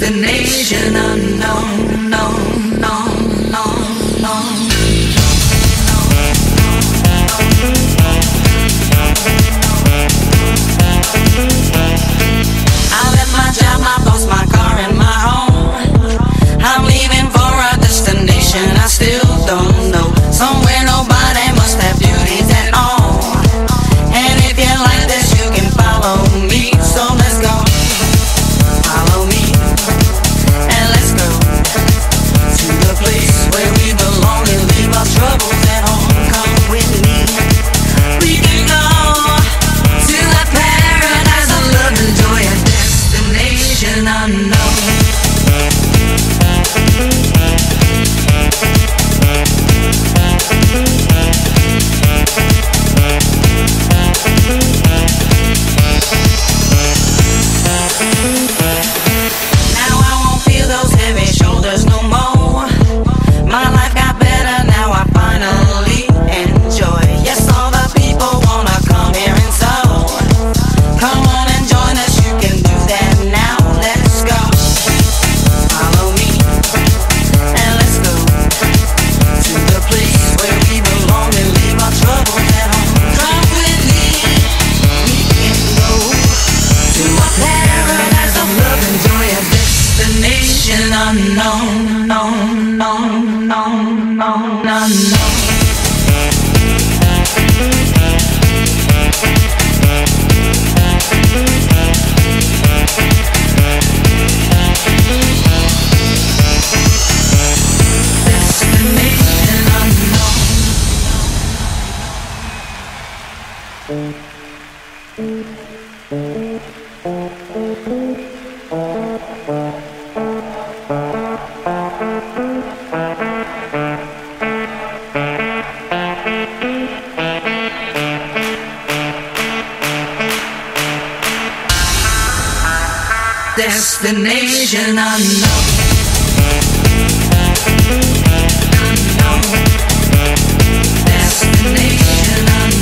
destination unknown. Known. Unknown. Thank you. destination unknown. Unknown. Destination unknown.